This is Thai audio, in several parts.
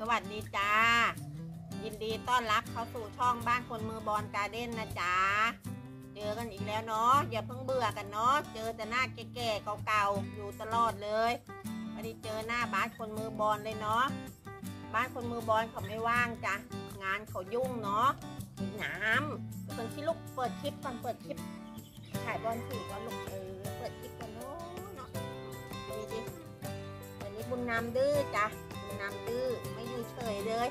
สวัสดีจ้า ยินดีต้อนรับเข้าสู่ช่องบ้านคนมือบอลการ์เด้นนะจ๊ะเจอกันอีกแล้วเนาะอย่าเพิ่งเบื่อกันเนาะเจอแต่หน้าแก่ๆเก่าๆอยู่ตลอดเลยไม่ได้เจอหน้าบ้านคนมือบอลเลยเนาะบ้านคนมือบอลเขาไม่ว่างจ้ะงานเขายุ่งเนาะมีน้ำเปิดที่ลูกเปิดคลิปก่อนเปิดคลิปถ่ายบอลสีก่อนลูกเออเปิดคลิปก่อนเนาะเนาะดีดิวันนี้บุญนำดื้อจ้ะ นำดื้อไม่อยู่เฉยเลย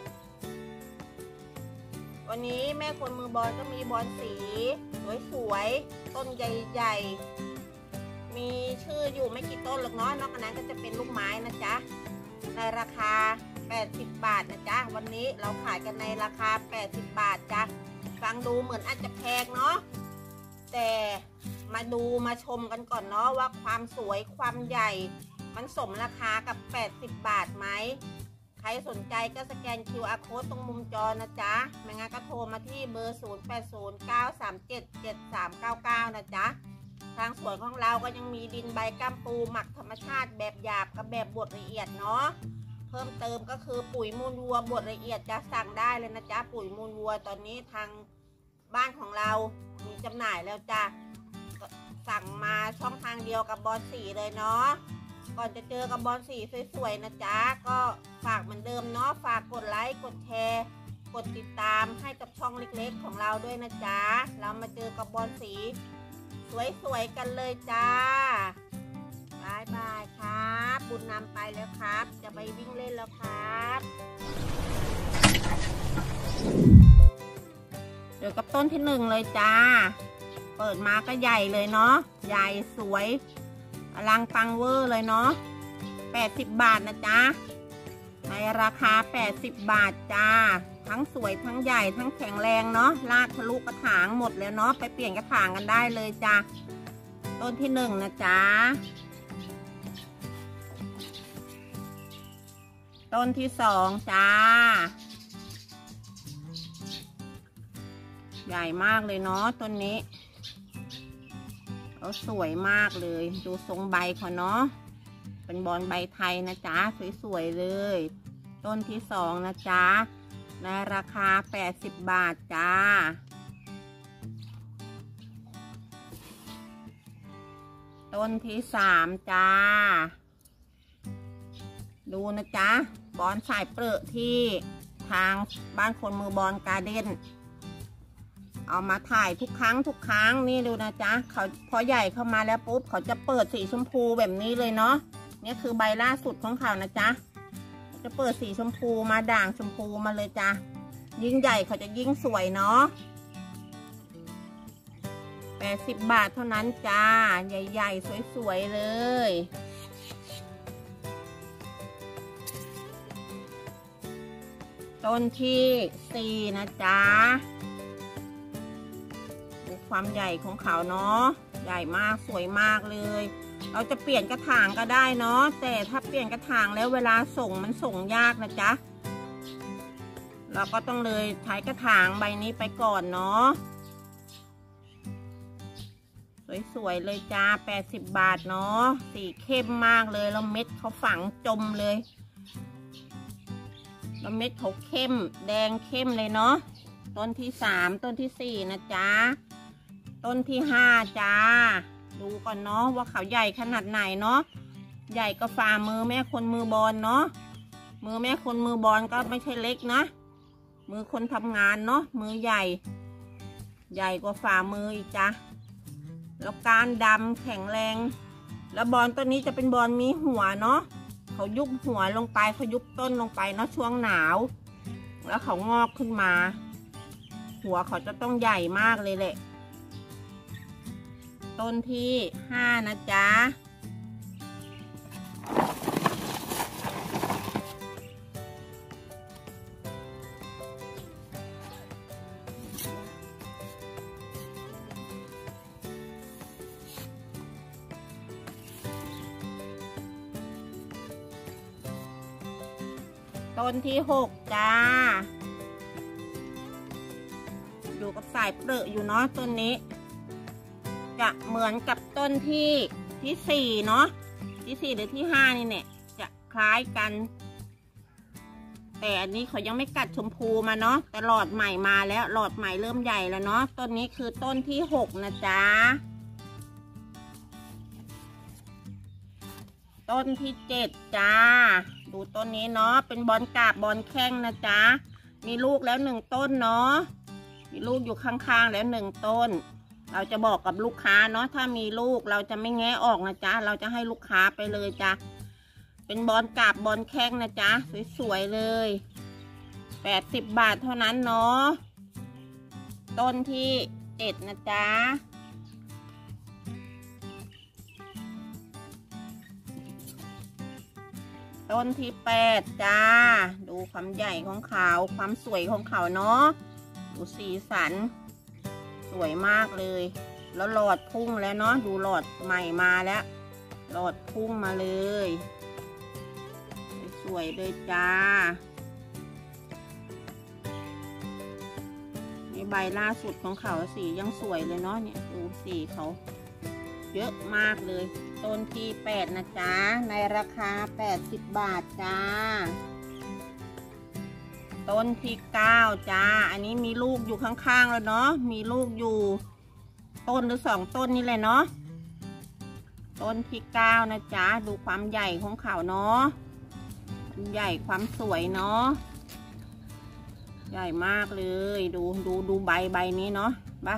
วันนี้แม่คนมือบอลก็มีบอลสีสวยๆต้นใหญ่ๆ มีชื่ออยู่ไม่กี่ต้นหรอกเนาะนอกจากนั้นก็จะเป็นลูกไม้นะจ๊ะ ในราคา 80 บาทนะจ๊ะ วันนี้เราขายกันในราคา 80 บาทจ้ะฟังดูเหมือนอาจจะแพงเนาะแต่มาดูมาชมกันก่อนเนาะว่าความสวยความใหญ่ มันสมราคากับ 80 บาทไหม ใครสนใจก็สแกน QR code ตรงมุมจอนะจ๊ะ ไม่งั้นก็โทรมาที่เบอร์ 0809377399 นะจ๊ะ ทางสวนของเราก็ยังมีดินใบกัมปูหมักธรรมชาติแบบหยาบกับแบบบดละเอียดเนาะ เพิ่มเติมก็คือปุ๋ยมูลวัวบดละเอียดจะสั่งได้เลยนะจ๊ะ ปุ๋ยมูลวัวตอนนี้ทางบ้านของเรามีจำหน่ายแล้วจ้ะสั่งมาช่องทางเดียวกับบอลสีเลยเนาะ ก่อนจะเจอกับบอลสีสวยๆนะจ๊ะ ก็ฝากเหมือนเดิมเนาะ ฝากกดไลค์ กดแชร์ กดติดตามให้กับช่องเล็กๆ ของเราด้วยนะจ๊ะ เรามาเจอกับบอลสี สวยๆ กันเลยจ้าบายบายครับ บุญนำไปแล้วครับ จะไปวิ่งเล่นแล้วครับเดี๋ยวกับต้นที่หนึ่งเลยจ้า เปิดมาก็ใหญ่เลยเนาะ ใหญ่สวย อลังปังเวอร์เลยเนาะ80 บาทนะจ๊ะ ในราคา 80 บาทจ้า ทั้งสวยทั้งใหญ่ทั้งแข็งแรงเนาะ ลากทะลุกระถางหมดแล้วเนาะ ไปเปลี่ยนกระถางกันได้เลยจ้า ต้นที่หนึ่งนะจ๊ะ ต้นที่สองจ้า ใหญ่มากเลยเนาะต้นนี้ เขาสวยมากเลย ดูทรงใบเขาเนาะ เป็นบอลใบไทยนะจ๊ะ สวยๆเลย ต้นที่สองนะจ๊ะ ในราคา 80 บาทจ้า ต้นที่สามจ้า ดูนะจ๊ะ บอลสายเปลือกที่ทางบ้านคนมือบอลการ์เด้น เอามาถ่ายทุกครั้งทุกครั้งนี่ดูนะจ๊ะเขาพอใหญ่เข้ามาแล้วปุ๊บเขาจะเปิดสีชมพูแบบนี้เลยเนาะนี่คือใบล่าสุดของเขานะจ๊ะจะเปิดสีชมพูมาด่างชมพูมาเลยจ้ะยิ่งใหญ่เขาจะยิ่งสวยเนาะแปดสิบบาทเท่านั้นจ้า ใหญ่ๆ สวยๆ เลยต้นที่สี่นะจ๊ะ ความใหญ่ของเขาเนาะใหญ่มากสวยมากเลย เราจะเปลี่ยนกระถางก็ได้เนาะแต่ถ้าเปลี่ยนกระถางแล้วเวลาส่งมันส่งยากนะจ๊ะเราก็ต้องเลยใช้กระถางใบนี้ไปก่อนเนาะสวยๆเลยจ้า 80 บาทเนาะ สีเข้มมากเลย แล้วเม็ดเขาฝังจมเลย แล้วเม็ดเขาเข้ม แดงเข้มเลยเนาะ ต้นที่สามต้นที่สี่นะจ๊ะ ต้นที่ห้าจ้า ดูก่อนเนาะว่าเขาใหญ่ขนาดไหนเนาะ ใหญ่ก็ฝ่ามือแม่คนมือบอลเนาะ มือแม่คนมือบอลก็ไม่ใช่เล็กนะ มือคนทำงานเนาะ มือใหญ่ ใหญ่กว่าฝ่ามืออีกจ้ะแล้วการดำแข็งแรง แล้วบอลต้นนี้จะเป็นบอลมีหัวเนาะ เขายุบหัวลงไปเขายุบต้นลงไปเนาะช่วงหนาว แล้วเขางอกขึ้นมา หัวเขาจะต้องใหญ่มากเลยแหละ ต้นที่ห้านะจ๊ะ ต้นที่หกจ้าอยู่กับสายเปลือกอยู่เนาะต้นนี้ จะเหมือนกับต้นที่ที่สี่เนาะที่สี่หรือที่ห้านี่เนี่ย จะคล้ายกันแตแต่อันนี้เขายังไม่กัดชมพูมาเนาะแต่หลอดใหม่มาแล้วหลอดใหม่เริ่มใหญ่แล้วเนาะต้นนี้คือต้นที่หกนะจ๊ะต้นที่เจ็ดจ้า ดูต้นนี้เนาะเป็นบอลกาบบอลแข้งนะจ๊ะมีลูกแล้วหนึ่งต้นเนาะมีลูกอยู่ข้างๆแล้วหนึ่งต้น เราจะบอกกับลูกค้าเนาะถ้ามีลูกเราจะไม่แงะออกนะจ๊ะ เราจะให้ลูกค้าไปเลยจ้ะเป็นบอลกาบบอลแข้งนะจ๊ะ สวยๆเลยแปดสิบบาทเท่านั้นเนาะต้นที่เจ็ดนะจ๊ะต้นที่แปดจ้า ดูความใหญ่ของเขา ความสวยของเขาเนาะ ดูสีสัน วยมากเลย แล้วหลอดพุ่งแล้วเนาะดูหลอดใหม่มาแล้ว หลอดพุ่งมาเลย สวยเลยจ้านี่ใบล่าสุดของเขาสียังสวยเลยเนาะเนี่ยดูสีเขาเยอะมากเลย ต้นที่แปดนะจ๊ะ ในราคาแปดสิบบาทจ้า ต้นที่เก้าจ้า อันนี้มีลูกอยู่ข้างๆแล้วเนาะ มีลูกอยู่ ต้นหรือสองต้นนี่เลยเนาะ ต้นที่เก้านะจ๊ะดูความใหญ่ของเขาเนาะ ใหญ่ความสวยเนาะ ใหญ่มากเลย ดูดูดูใบใบนี้เนาะปะ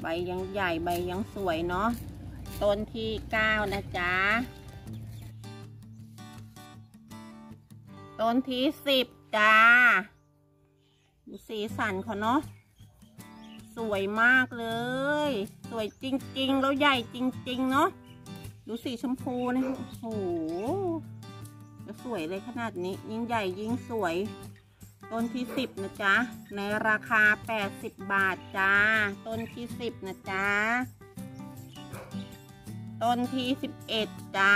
ใบยังใหญ่ใบยังสวยเนาะ ต้นที่เก้านะจ๊ะ ต้นที่สิบจ้าดูสีสันเขาเนาะสวยมากเลย สวยจริง ๆ แล้วใหญ่จริง ๆ เนาะดูสีชมพูนะโอ้โหจะสวยเลยขนาดนี้ ยิ่งใหญ่ยิ่งสวย ต้นที่สิบนะจ๊ะ ในราคาแปดสิบบาทจ้า ต้นที่สิบนะจ๊ะ ต้นที่สิบเอ็ดจ้า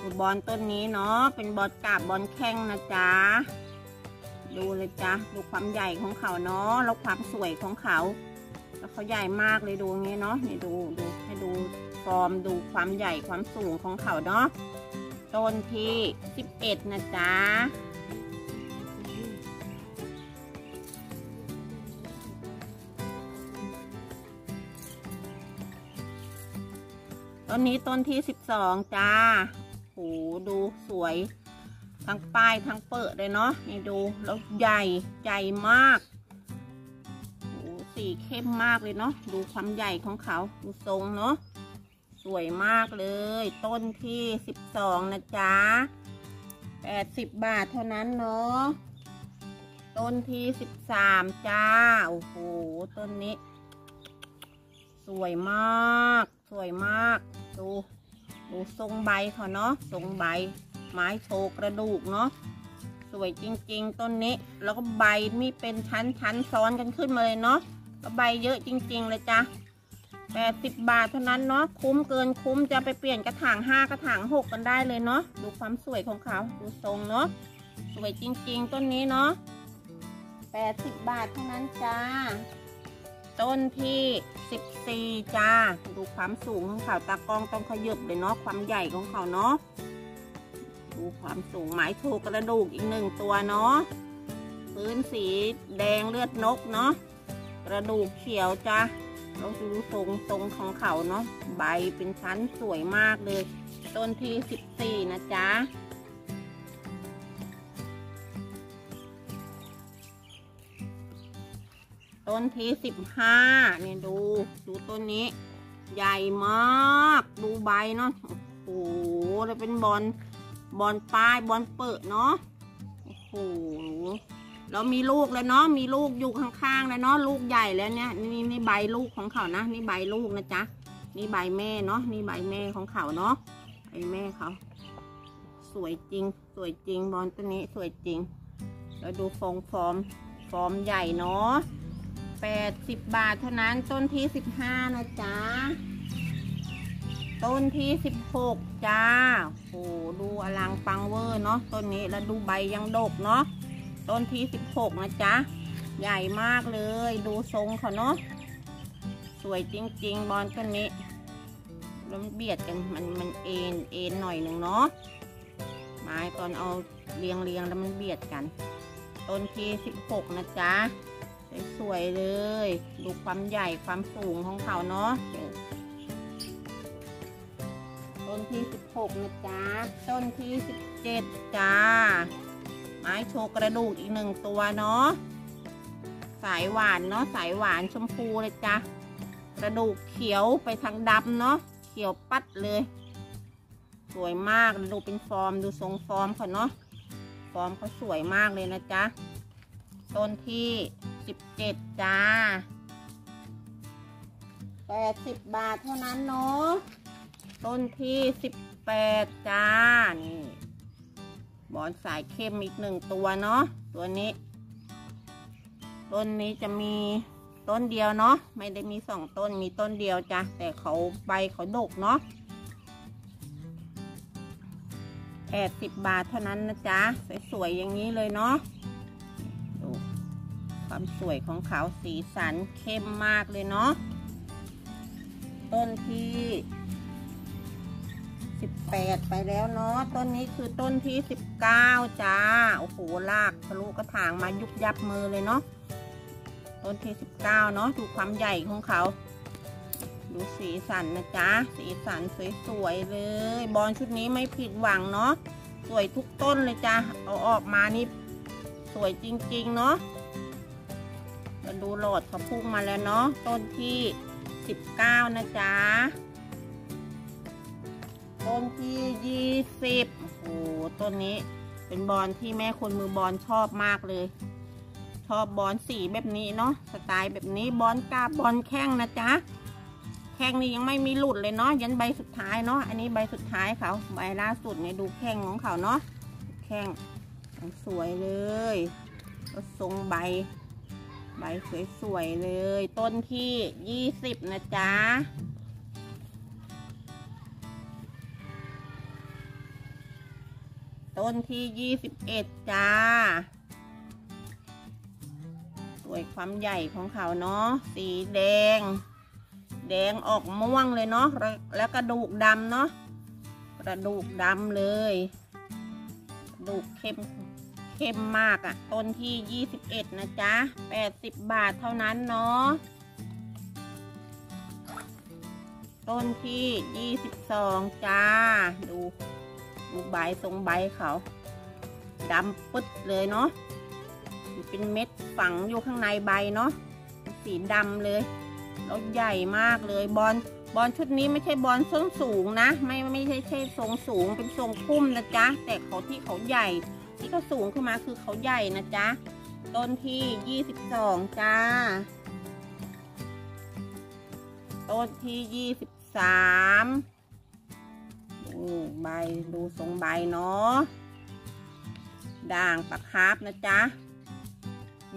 ดูบอลต้นนี้เนาะเป็นบอลกาบบอลแข้งนะจ๊ะดูเลยจ้ะดูความใหญ่ของเขาเนาะแล้วความสวยของเขา แล้วเขาใหญ่มากเลยดูงี้เนาะนี่ดูดูให้ดูฟอร์มดูความใหญ่ความสูงของเขาเนาะต้นที่สิบเอ็ดนะจ๊ะต้นนี้ต้นที่สิบสองจ้า หดูสวย ทั้งป้ายทั้งเปิดเลยเนาะนี่ดูแล้วใหญ่ใหญ่มากโหสีเข้มมากเลยเนาะดูความใหญ่ของเขาดูทรงเนาะสวยมากเลย ต้นที่สิบสองนะจ๊ะแปดสิบบาทเท่านั้นเนาะต้นที่สิบสามจ้าโอ้โหต้นนี้ สวยมาก สวยมากดู ดูทรงใบเขาเนาะทรงใบ ไม้โชว์กระดูกเนาะสวยจริง ๆ ต้นนี้ แล้วก็ใบมีเป็นชั้นๆซ้อนกันขึ้นมาเลยเนาะแล้วใบเยอะจริง ๆ เลยจ้ะแปดสิบบาทเท่านั้นเนาะคุ้มเกินคุ้มจะไปเปลี่ยนกระถางห้ากระถางหกกันได้เลยเนาะดูความสวยของเขาดูทรงเนาะสวยจริง ๆ ต้นนี้เนาะแปดสิบบาทเท่านั้นจ้า ต้นที่สิบสี่จ้า ดูความสูงของเขาตากล้องต้องขยับเลยเนาะความใหญ่ของเขาเนาะดูความสูงหมายถูกกระดูกอีกหนึ่งตัวเนาะพื้นสีแดงเลือดนกเนาะกระดูกเขียวจ้าเราดูทรงทรงของเขาเนาะใบเป็นชั้นสวยมากเลย ต้นที่สิบสี่นะจ๊ะ ต้นที่สิบห้านี่ดู ดูต้นนี้ ใหญ่มาก ดูใบเนาะ โอ้โหแล้วเป็นบอล บอลปลาย บอลเปิดเนาะ โอ้โหแล้วมีลูกแล้วเนาะ มีลูกอยู่ข้างๆแล้วเนาะ ลูกใหญ่แล้วเนี่ย นี่นี่ใบลูกของเขานะ นี่ใบลูกนะจ๊ะ นี่ใบแม่เนาะ นี่ใบแม่ของเขาเนาะใบแม่เขา สวยจริง สวยจริง บอลตัวนี้สวยจริง แล้วดูฟองฟอม ฟอมใหญ่เนาะ แปดสิบบาทเท่านั้นต้นที่สิบห้านะจ๊ะ ต้นที่สิบหกจ้าโอ้ดูอลังปังเวอร์เนาะต้นนี้แล้วดูใบยังดกเนาะต้นที่สิบหกนะจ๊ะ ใหญ่มากเลยดูทรงเขาเนาะสวยจริง ๆ บอลต้นนี้แล้วมันเบียดกันมันมันเอ็นเอ็นหน่อยหนึ่งเนาะไม้ตอนเอาเรียงเรียงแล้วมันเบียดกัน ต้นที่สิบหกนะจ๊ะ สวยๆเลย ดูความใหญ่ความสูงของเขาเนาะต้นที่สิบหกนะจ๊ะ ต้นที่สิบเจ็ดจ้า ไม้โชว์กระดูกอีกหนึ่งตัวเนาะ สายหวานเนาะ สายหวานชมพูเลยจ้ะ กระดูกเขียวไปทางดำเนาะ เขียวปัดเลย สวยมาก ดูเป็นฟอร์ม ดูทรงฟอร์มเขาเนาะ ฟอร์มเขาสวยมากเลยนะจ๊ะ ต้นที่สิบเจ็ดจ้าแปดสิบบาทเท่านั้นเนาะต้นที่สิบแปดจ้า นี่บอนสายเข้มอีกหนึ่งตัวเนาะตัวนี้ ต้นนี้จะมีต้นเดียวเนาะไม่ได้มีสองต้นมีต้นเดียวจ้ะแต่เขาใบเขาดกเนาะแปดสิบบาทเท่านั้นนะจ๊ะ สวยๆอย่างนี้เลยเนาะ ความสวยของเขาสีสันเข้มมากเลยเนาะ ต้นที่สิบแปดไปแล้วเนาะ ต้นนี้คือต้นที่สิบเก้าจ้า โอ้โห ลากทะลุกระถางมายุบยับมือเลยเนาะ ต้นที่สิบเก้าเนาะ ดูความใหญ่ของเขา ดูสีสันนะจ๊ะ สีสันสวยๆเลย บอลชุดนี้ไม่ผิดหวังเนาะ สวยทุกต้นเลยจ้ะเอาออกมานี่สวยจริง ๆ เนาะ ดูโหลดเขาพุ่งมาแล้วเนาะต้นที่สิบเก้านะจ๊ะ ต้นที่ยี่สิบโอ้โหต้นนี้เป็นบอลที่แม่คนมือบอลชอบมากเลย ชอบบอลสีแบบนี้เนาะสไตล์แบบนี้บอลกาบอลแข้งนะจ๊ะแข้งนี่ยังไม่มีหลุดเลยเนาะยันใบสุดท้ายเนาะอันนี้ใบสุดท้ายเขาใบล่าสุดเนี่ยดูแข้งของเขาเนาะแข้งสวยเลยก็ทรงใบ ใบสวยๆเลย ต้นที่ยี่สิบนะจ๊ะต้นที่ยี่สิบเอ็ดจ้า สวยความใหญ่ของเขาเนาะ สีแดง แดงออกม่วงเลยเนาะ แล้วกระดูกดำเนาะ กระดูกดำเลย กระดูกเข้ม เข้มมากอะ่ะ ต้นที่ 21 นะจ๊ะ 80 บาทเท่านั้นเนาะ ต้นที่ 22 จ้า ดูดูใบทรงใบเขาดำปึ๊ดเลยเนาะเป็นเม็ดฝังอยู่ข้างในใบเนาะสีดำเลยแล้วใหญ่มากเลยบอลบอลชุดนี้ไม่ใช่บอลส้นสูงนะ ไม่ไม่ใช่ใช่ทรงสูงเป็นทรงพุ่มนะจ๊ะ แต่เขาที่เขาใหญ่ ที่เขาสูงขึ้นมาคือเขาใหญ่นะจ๊ะ ต้นที่ 22 จ้า ต้นที่ 23ดูใบดูทรงใบเนาะ ด่างปะคาบนะจ๊ะ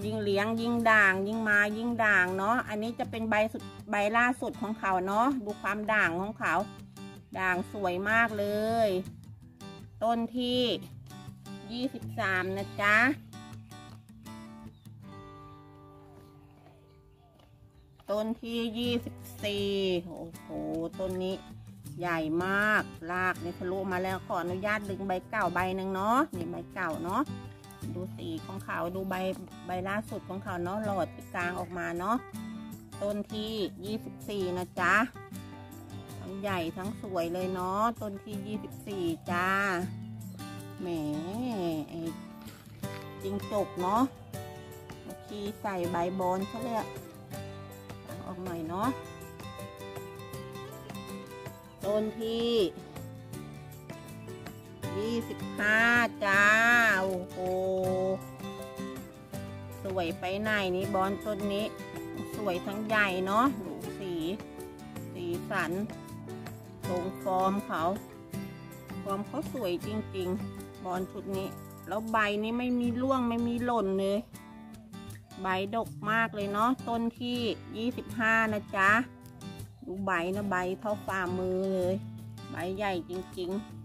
ยิ่งเลี้ยงยิ่งด่างยิ่งมายิ่งด่างเนาะ อันนี้จะเป็นใบสุดใบล่าสุดของเขาเนาะ ดูความด่างของเขา ด่างสวยมากเลย ต้นที่ ยี่สิบสามนะจ๊ะ ต้นที่ยี่สิบสี่โอ้โห ต้นนี้ใหญ่มาก รากเนี่ทะลุมาแล้วขออนุญาตดึงใบเก่าใบหนึ่งเนาะ นี่ใบเก่าเนาะ ดูสีของเขา ดูใบใบล่าสุดของเขาเนาะ หลอดกลางออกมาเนาะ ต้นที่ยี่สิบสี่นะจ๊ะ ทั้งใหญ่ทั้งสวยเลยเนาะ ต้นที่ยี่สิบสี่จ้า แหมไอ้จิงจกเนาะขี้ใส่ใบบอลเขาเลยตังออกหน่อยเนาะต้นที่ยี่สิบห้าจ้า โอ้โห สวยไปไหนนี่บอลต้นนี้ สวยทั้งใหญ่เนาะดูสี สีสันทรงฟอร์มเขา ฟอร์มเขาสวยจริง ๆ บอลชุดนี้ แล้วใบนี้ไม่มีร่วงไม่มีหล่นเลย ใบดกมากเลยเนาะต้นที่ 25 นะจ๊ะ ดูใบนะใบเท่าฝ่ามือเลย ใบใหญ่จริง ๆ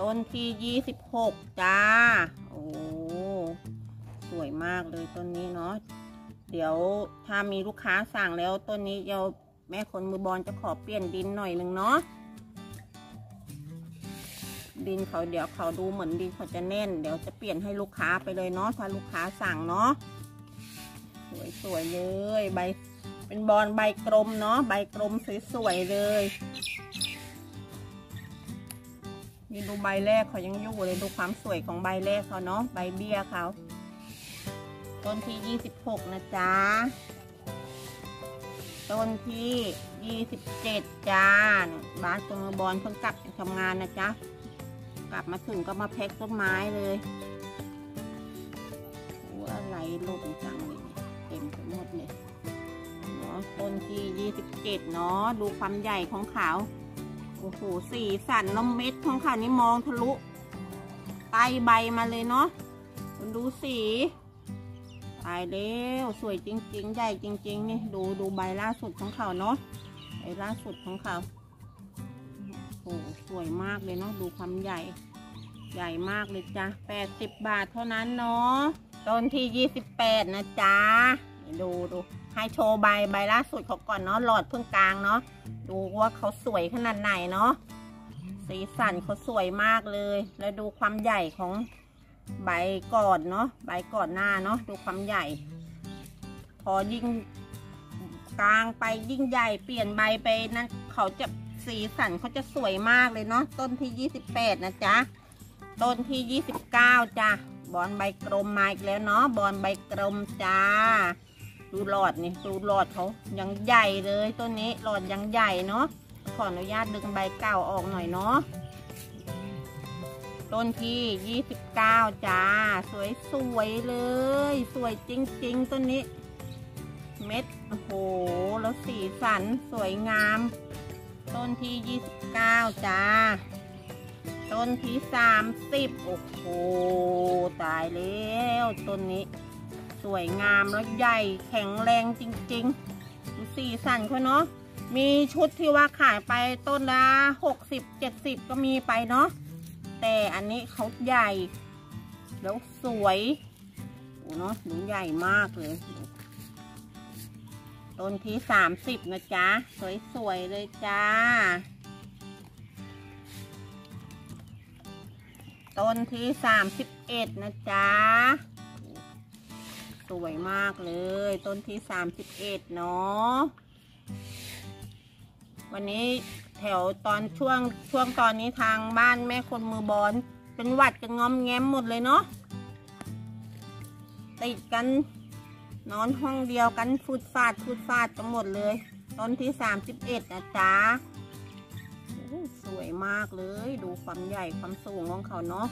ต้นที่ 26 จ้า โอ้ สวยมากเลยต้นนี้เนาะ เดี๋ยวถ้ามีลูกค้าสั่งแล้วต้นนี้เรา แม่คนมือบอลจะขอเปลี่ยนดินหน่อยหนึ่งเนาะดินเขาเดี๋ยวเขาดูเหมือนดินเขาจะแน่น เดี๋ยวจะเปลี่ยนให้ลูกค้าไปเลยเนาะถ้าลูกค้าสั่งเนาะสวยๆเลยใบ เป็นบอลใบกลมเนาะใบกลมสวยๆเลยนี่ดูใบแรกเขายังอยู่เลยดูความสวยของใบแรกเขาเนาะใบเบี้ยเขาต้นที่ยี่สิบหกนะจ๊ะ ต้นที่ยี่สิบเจ็ดจ้าบ้านคนมือบอลเพิ่งกลับทำงานนะจ๊ะ กลับมาถึงก็มาแพ็คต้นไม้เลยว่าอะไรหล่นจังเลยเต็มไปหมดเลยเนาะต้นที่ยี่สิบเจ็ดเนาะดูความใหญ่ของเขาโอ้โหสีสันน้ำเม็ดของเขานี่มองทะลุใต้ใบมาเลยเนาะดูสี ตายแล้วสวยจริงๆ ใหญ่จริง ๆ นี่ดูดูใบล่าสุดของเขาเนาะใบล่าสุดของเขาโอ้สวยมากเลยเนาะดูความใหญ่ ใหญ่มากเลยจ้ะแปดสิบบาทเท่านั้นเนาะต้นที่ยี่สิบแปดนะจ๊ะดูดูให้โชว์ใบใบล่าสุดเขาก่อนเนาะหลอดเพิ่งกลางเนาะดูว่าเขาสวยขนาดไหนเนาะสีสันเขาสวยมากเลย แล้วดูความใหญ่ของ ใบก่อนเนาะใบก่อนหน้าเนาะดูความใหญ่ พอยิ่งกลางไปยิ่งใหญ่เปลี่ยนใบไปนั้นเขาจะสีสันเขาจะสวยมากเลยเนาะต้นที่ยี่สิบแปดนะจ๊ะ ต้นที่ยี่สิบเก้าจ้ะ บอนใบกลมมาอีกแล้วเนาะบอนใบกลมจ้า ดูหลอดนี่ดูหลอดเขายังใหญ่เลยต้นนี้หลอดยังใหญ่เนาะขออนุญาตดึงใบเก่าออกหน่อยเนาะ ต้นที่ 29 จ้า สวยๆเลย สวยจริง ๆ ต้นนี้ เม็ด โอ้โห แล้วสีสันสวยงาม ต้นที่ 29 จ้า ต้นที่ 30 โอ้โห ตายแล้ว ต้นนี้ สวยงามแล้วใหญ่แข็งแรงจริงๆ ดูสีสันเขาเนาะ มีชุดที่ว่าขายไปต้นละ60 70 ก็มีไปเนาะ แต่อันนี้เขาใหญ่ แล้วสวยโอ้เนาะหนูใหญ่มากเลย ต้นที่สามสิบนะจ๊ะ สวยๆเลยจ้า ต้นที่สามสิบเอ็ดนะจ๊ะ สวยมากเลย ต้นที่สามสิบเอ็ดเนาะ วันนี้ แถวตอนช่วงช่วงตอนนี้ทางบ้านแม่คนมือบอลเป็นหวัดกันงอมแง้มหมดเลยเนาะติดกันนอนห้องเดียวกันฟูดฟาดฟูดฟาดกันหมดเลย ต้นที่สามสิบเอ็ดนะจ๊ะสวยมากเลยดูความใหญ่ความสูงของเขาเนาะ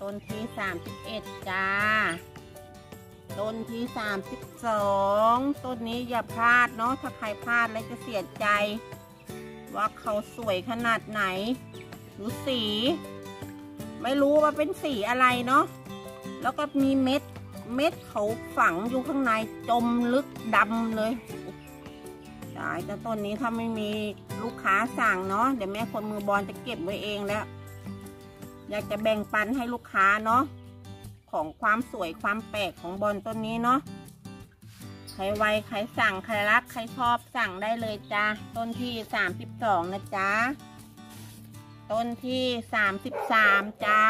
ต้นที่สามสิบเอ็ดจ้า ต้นที่สามสิบสองต้นนี้อย่าพลาดเนาะถ้าใครพลาดแล้วจะเสียใจ ว่าเขาสวยขนาดไหนดูสี ไม่รู้ว่าเป็นสีอะไรเนาะแล้วก็มีเม็ดเม็ดเขาฝังอยู่ข้างในจมลึกดำเลยตายแต่ต้นนี้ถ้าไม่มีลูกค้าสั่งเนาะเดี๋ยวแม่คนมือบอลจะเก็บไว้เองแล้ว อยากจะแบ่งปันให้ลูกค้าเนาะ ของความสวยความแปลกของบอลต้นนี้เนาะใครไวใครสั่งใครรักใครชอบสั่งได้เลยจ้าต้นที่สามสิบสองนะจ๊ะต้นที่สามสิบสามจ้า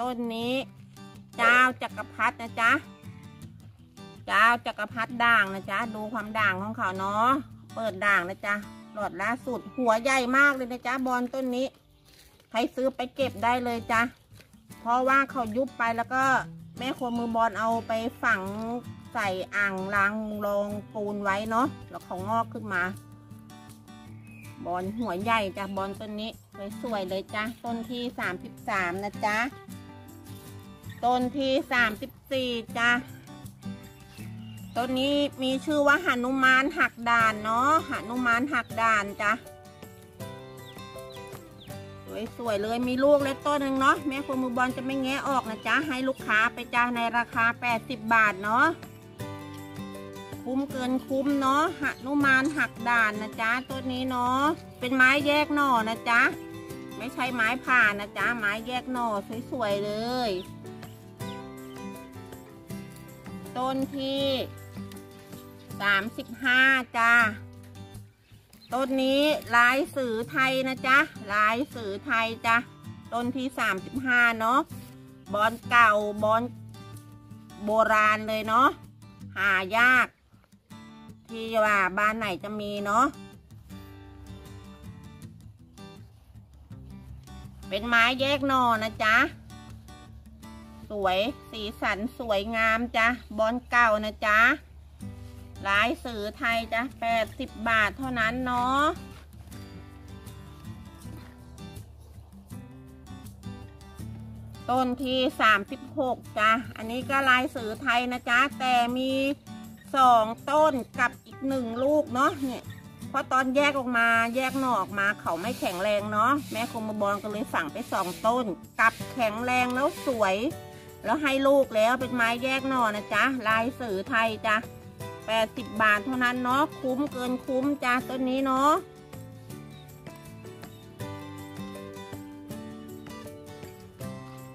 ต้นนี้ เจ้าจักรพรรดินะจ๊ะเจ้าจักรพรรดิด่างนะจ๊ะดูความด่างของเขาเนาะเปิดด่างนะจ๊ะหลอดล่าสุดหัวใหญ่มากเลยนะจ๊ะบอลต้นนี้ ใครซื้อไปเก็บได้เลยจ้ะ เพราะว่าเขายุบไปแล้วก็แม่คนมือบอลเอาไปฝังใส่อ่างล้างรองปูนไว้เนาะแล้วเขางอกขึ้นมา บอลหัวใหญ่จ้ะบอลต้นนี้สวยๆเลยจ้ะต้นที่สามสิบสามนะจ๊ะต้นที่สามสิบสี่จ้ะต้นนี้มีชื่อว่าหนุมานหักด่านเนาะหนุมานหักด่านจ้ะ สวยๆเลยมีลูกเล็กต้นหนึ่งเนาะแม่ครัวมือบอลจะไม่แงะออกนะจ๊ะให้ลูกค้าไปจ้าในราคา 80 บาทเนาะคุ้มเกินคุ้มเนาะหันุมานหักด่านนะจ๊ะต้นนี้เนาะเป็นไม้แยกหน่อนะจ๊ะไม่ใช่ไม้ผ่านนะจ๊ะไม้แยกหน่อสวยๆเลย ต้นที่สามสิบห้าจ้า ต้นนี้ลายสือไทยนะจ๊ะลายสือไทยจ้ะต้นที่สามสิบห้าเนาะบอนเก่าบอนโบราณเลยเนาะหายาก ที่ว่าบ้านไหนจะมีเนาะเป็นไม้แยกนอนะจ๊ะสวยสีสันสวยงามจ้ะบอนเก่านะจ๊ะ ลายสื่อไทยจ้ะแปดสิบบาทเท่านั้นเนาะต้นที่สามสิบหกจ้ะ อันนี้ก็ลายสื่อไทยนะจ๊ะ แต่มีสองต้นกับอีกหนึ่งลูกเนาะ เนี่ย เพราะตอนแยกออกมาแยกหนอออกมาเขาไม่แข็งแรงเนาะ แม่คมบอลก็เลยสั่งไปสองต้น กับแข็งแรงแล้วสวย แล้วให้ลูกแล้วเป็นไม้แยกหน่อนะจ๊ะ ลายสื่อไทยจ้ะ แปดสิบบาทเท่านั้นเนาะคุ้มเกินคุ้มจ้าต้นนี้เนาะ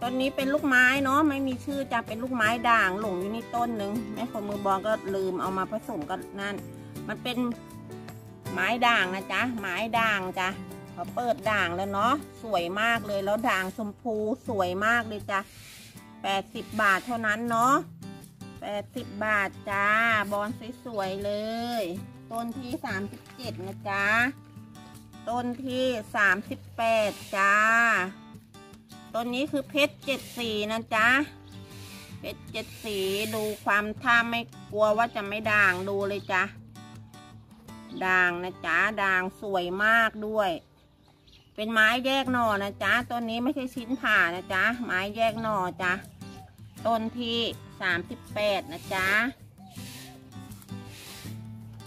ต้นนี้เป็นลูกไม้เนาะไม่มีชื่อจ้ะเป็นลูกไม้ด่างหลงอยู่นี่ต้นหนึ่งแม่คนมือบอลก็ลืมเอามาผสมกันนั่น มันเป็นไม้ด่างนะจ๊ะไม้ด่างจ้ะเขาเปิดด่างแล้วเนาะสวยมากเลยแล้วด่างชมพูสวยมากเลยจ้ะแปดสิบบาทเท่านั้นเนาะ แปดสิบบาทจ้า บอลสวยๆเลย ต้นที่สามสิบเจ็ดนะจ๊ะ ต้นที่สามสิบแปดจ้า ต้นนี้คือเพชรเจ็ดสีนะจ๊ะ เพชรเจ็ดสีดูความท่าไม่กลัวว่าจะไม่ด่างดูเลยจ้ะ ด่างนะจ๊ะ ด่างสวยมากด้วย เป็นไม้แยกหน่อนะจ๊ะ ต้นนี้ไม่ใช่ชิ้นผ่านะจ๊ะ ไม้แยกหน่อจ้ะ ต้นที่สามสิบแปดนะจ๊ะ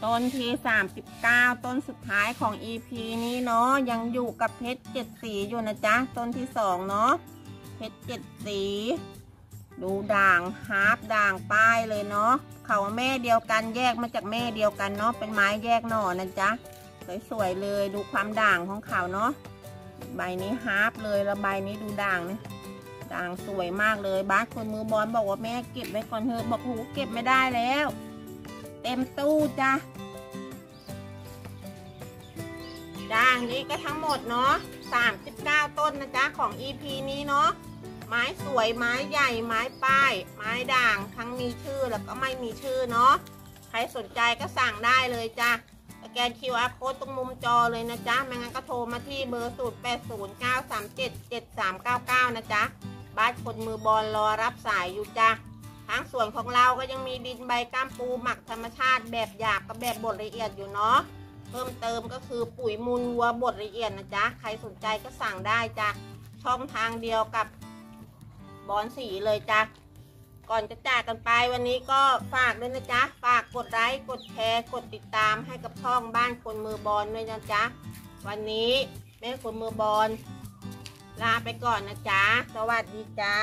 ต้นที่สามสิบเก้าต้นสุดท้ายของ EP นี้เนาะยังอยู่กับเพชรเจ็ดสีอยู่นะจ๊ะ ต้นที่สองเนาะเพชรเจ็ดสี ดูด่าง half ด่างป้ายเลยเนาะเขาแม่เดียวกันแยกมาจากแม่เดียวกันเนาะเป็นไม้แยกหน่อนะจ๊ะสวยๆเลยดูความด่างของเขาเนาะใบนี้ half เลยแล้วใบนี้ดูด่างเนี่ย ด่างสวยมากเลยบ้านคนมือบอนบอกว่าแม่เก็บไว้ก่อนเถอะบอกหูยเก็บไม่ได้แล้ว เต็มตู้จ้ะด่างนี้ก็ทั้งหมดเนาะ39 ต้นนะจ๊ะของ EP นี้เนาะไม้สวยไม้ใหญ่ไม้ป้าย ไม้ด่างทั้งมีชื่อแล้วก็ไม่มีชื่อเนาะใครสนใจก็สั่งได้เลยจ้ะสแกน QR code ตรงมุมจอเลยนะจ๊ะ ไม่งั้นก็โทรมาที่เบอร์ 0809377399 นะจ๊ะ บ้านคนมือบอลรอรับสายอยู่จ้ะทางส่วนของเราก็ยังมีดินใบก้ามปูหมักธรรมชาติแบบหยาบกับแบบบดละเอียดอยู่เนาะเพิ่มเติมก็คือปุ๋ยมูลวัวบดละเอียดนะจ๊ะใครสนใจก็สั่งได้จ้ะช่องทางเดียวกับบอลสีเลยจ้ะก่อนจะจากกันไปวันนี้ก็ฝากด้วยนะจ๊ะ ฝากกดไลค์กดแชร์กดติดตามให้กับช่องบ้านคนมือบอลด้วยนะจ๊ะ วันนี้แม่คนมือบอล ลาไปก่อนนะจ๊ะ สวัสดีจ้า